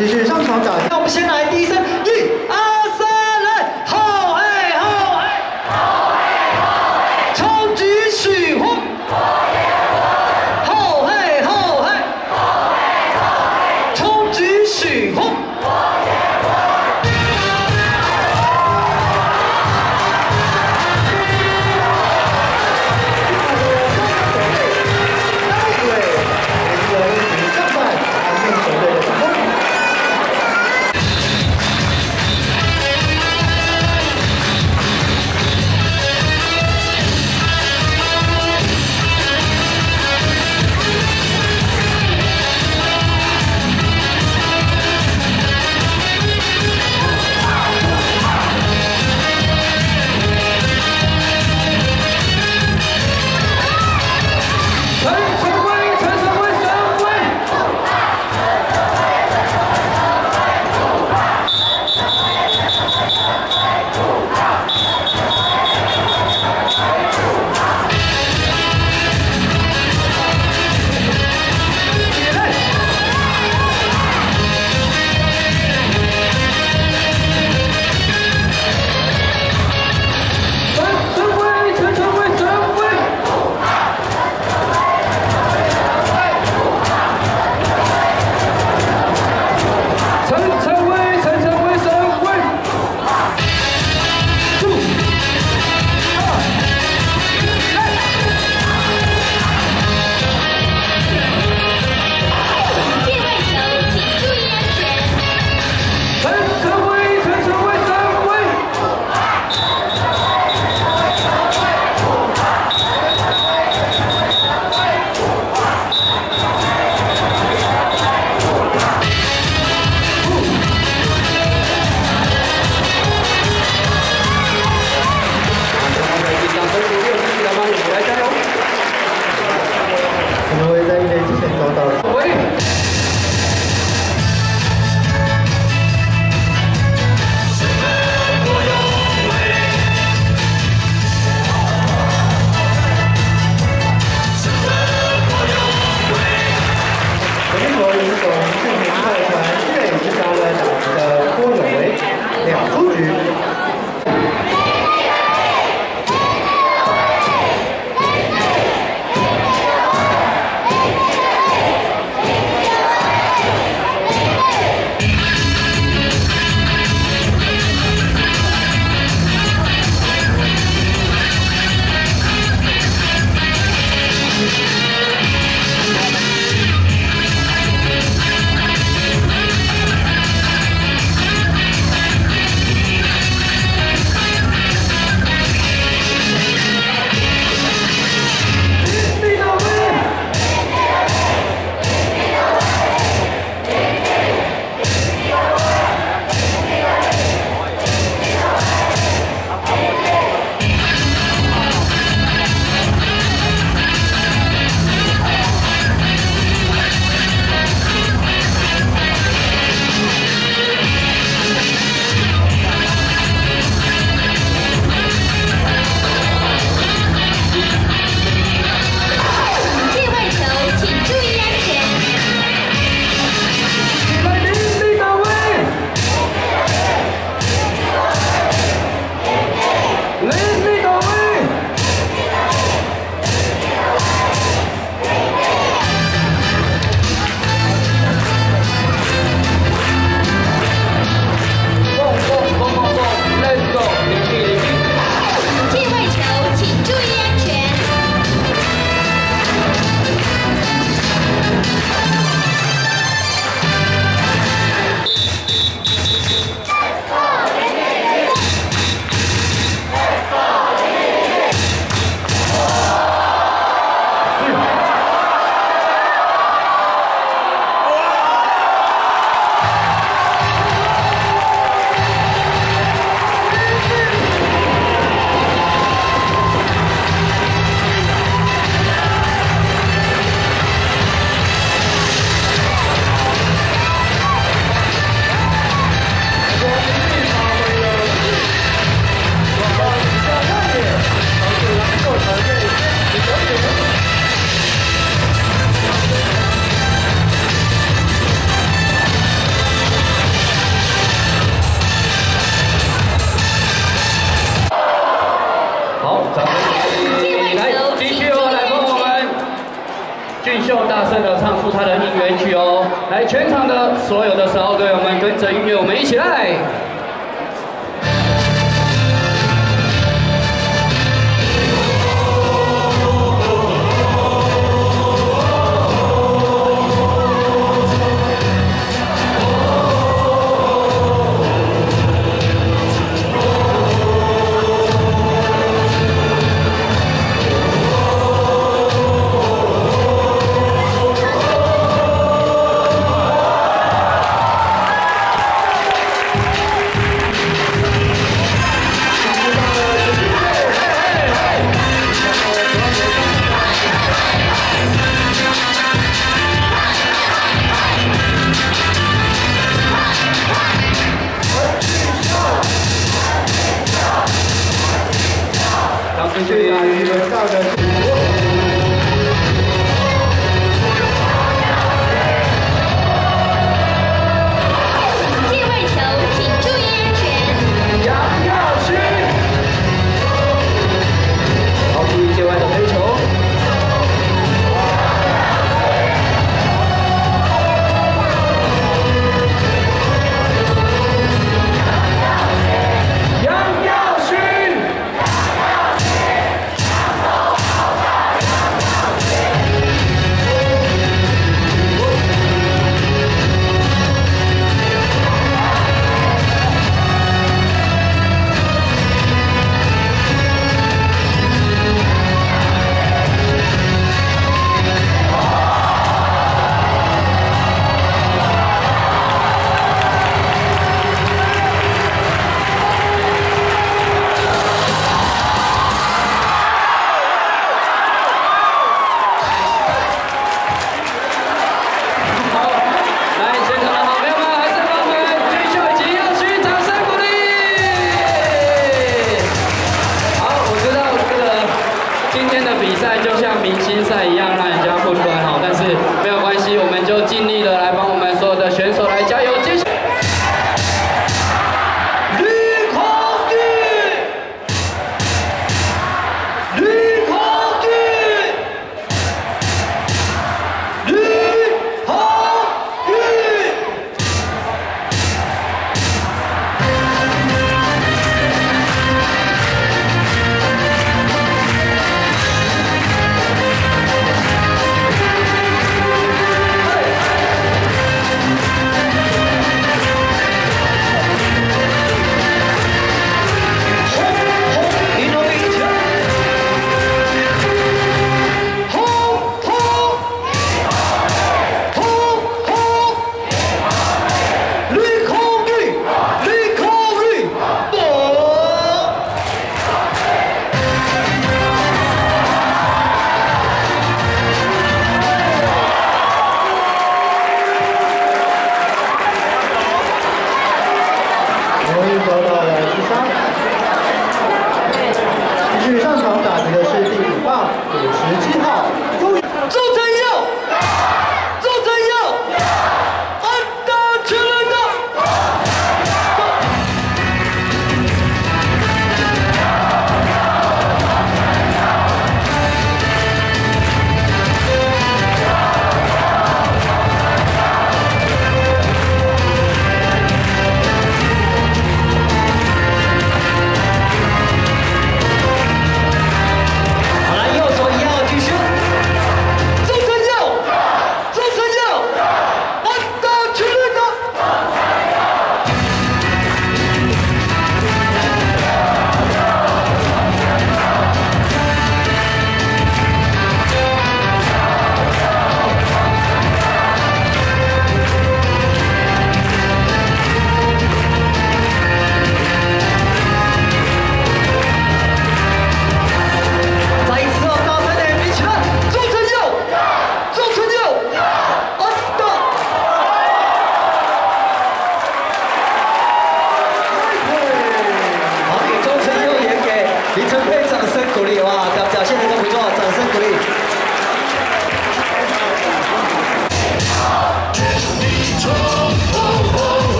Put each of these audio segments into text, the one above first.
继续上场讲那我们先来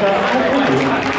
cho khách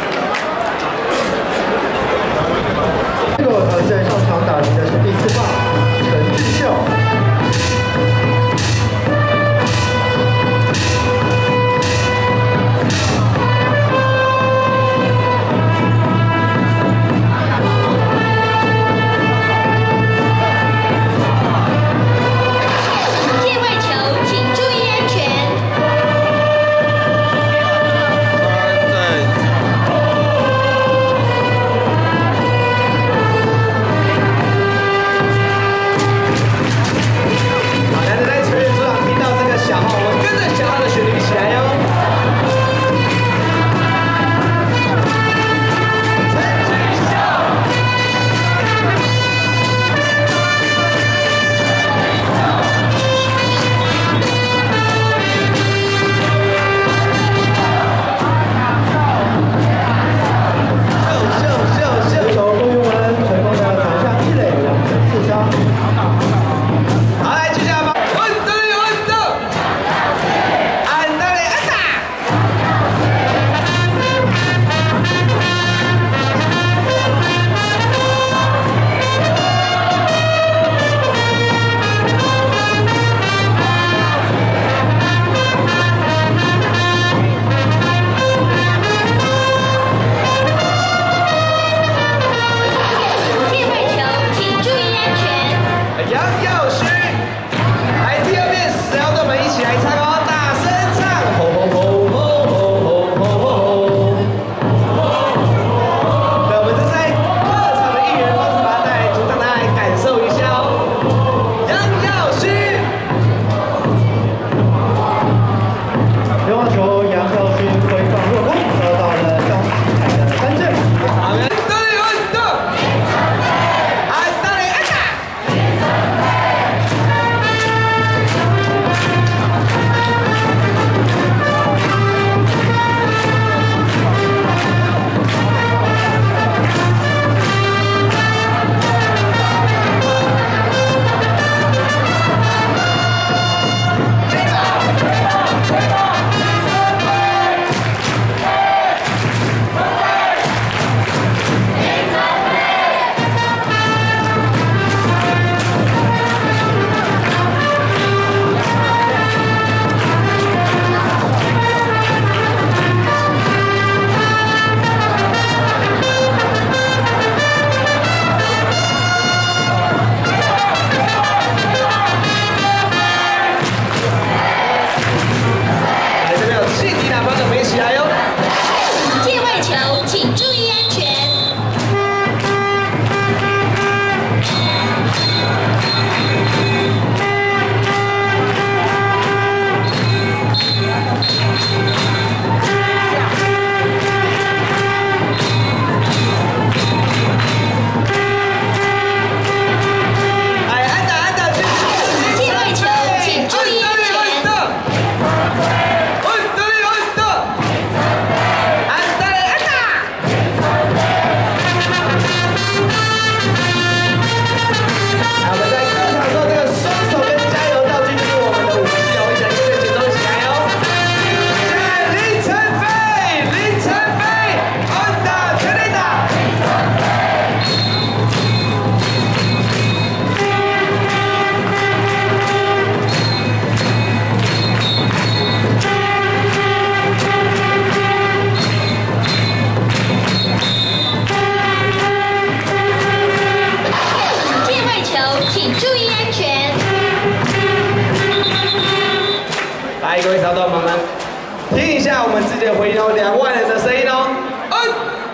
听一下我们自己的回忆哦两万人的声音哦。嗯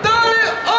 嗒嘞嗯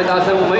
声最大声，我们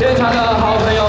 现场的好朋友。